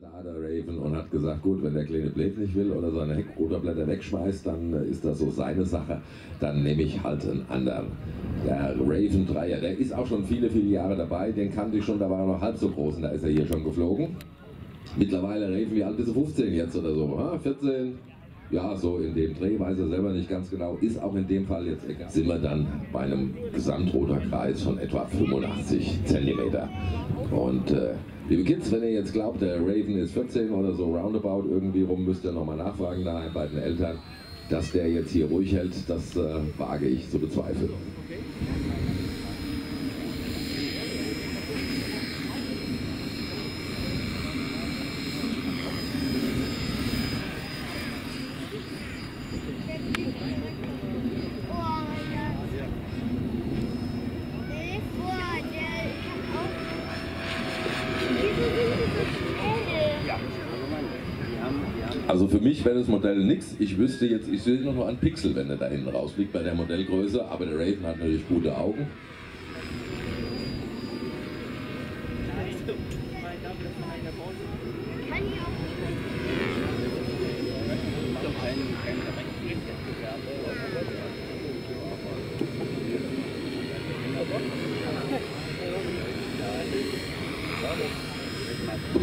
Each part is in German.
da der Raven und hat gesagt, gut, wenn der kleine Blade nicht will oder seine Heckrotorblätter wegschmeißt, dann ist das so seine Sache. Dann nehme ich halt einen anderen. Der Raven Dreier, der ist auch schon viele, viele Jahre dabei. Den kannte ich schon, da war er noch halb so groß und da ist er hier schon geflogen. Mittlerweile Raven, wie alt ist er? 15 jetzt oder so? 14? Ja, so in dem Dreh, weiß er selber nicht ganz genau, ist auch in dem Fall jetzt egal. Sind wir dann bei einem Gesamtrotorkreis von etwa 85 cm. Und äh, liebe Kids, wenn ihr jetzt glaubt, der Raven ist 14 oder so roundabout irgendwie rum, müsst ihr nochmal nachfragen daheim bei den Eltern. Dass der jetzt hier ruhig hält, das äh, wage ich zu bezweifeln. Also für mich wäre das Modell nichts. Ich wüsste jetzt, ich sehe noch nur einen Pixel, wenn er da hinten rausfliegt bei der Modellgröße, aber der Raven hat natürlich gute Augen. Und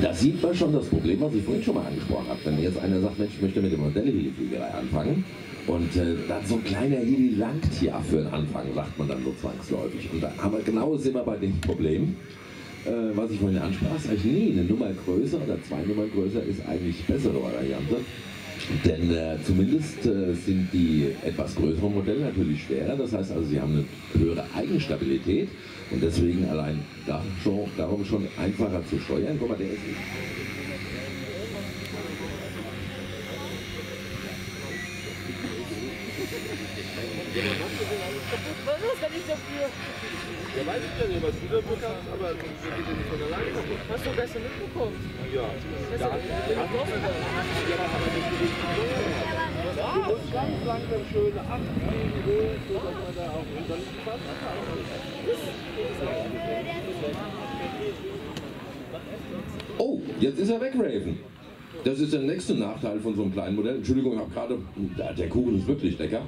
da sieht man schon das Problem, was ich vorhin schon mal angesprochen habe. Wenn jetzt einer sagt, Mensch, ich möchte mit der Modellhelifliegerei anfangen und äh, dann so ein kleiner Heli langt ja für den Anfang, sagt man dann so zwangsläufig. Und da haben genau sind wir bei dem Problem, äh, was ich vorhin ansprach, sage ich, nee, eine Nummer größer oder zwei Nummern größer ist eigentlich bessere Variante. Denn äh, zumindest äh, sind die etwas größeren Modelle natürlich schwerer, das heißt also, sie haben eine höhere Eigenstabilität und deswegen allein da schon, darum schon einfacher zu steuern. Guck mal, der ist Was ist denn nicht dafür? Ja, weiß ich ja nicht, was du da bekommst, aber das geht ja nicht von alleine. Hast du gestern mitbekommen? Ja, sogar. ja, aber nicht die richtige Du musst ganz langsam schön abfliegen, hoch, so dass man da auch dann Spaß Oh, jetzt ist er weg, Raven. Das ist der nächste Nachteil von so einem kleinen Modell. Entschuldigung, ich habe gerade. Der Kuchen ist wirklich lecker.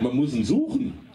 Man muss ihn suchen.